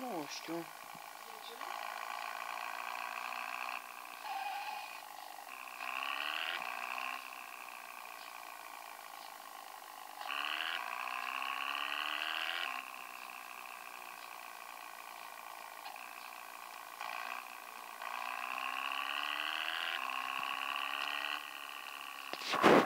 Nu știu. Ce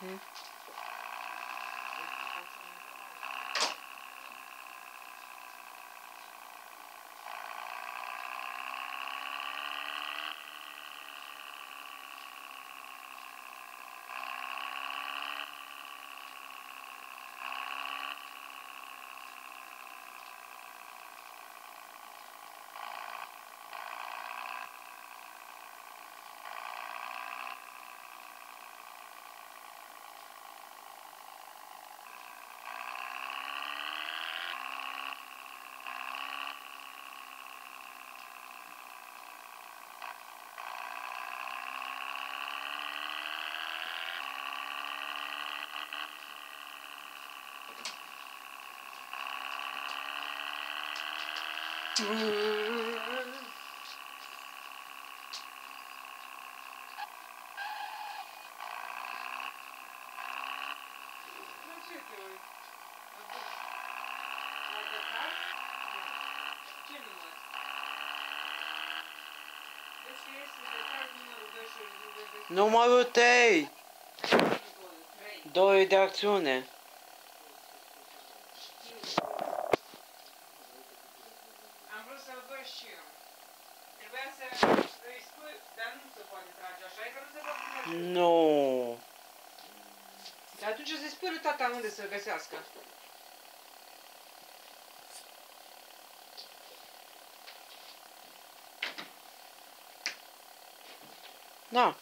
嗯。Gătar numărul 2 și îl vedeți Numărul 3. acolo, 3. 2 de acțiune. Să-l văd și eu. Trebuia să îi spui, dar nu se poate trage așa, e că nu se poate trage. Nu. Dar atunci să-i spui lui tata unde să găsească. Da.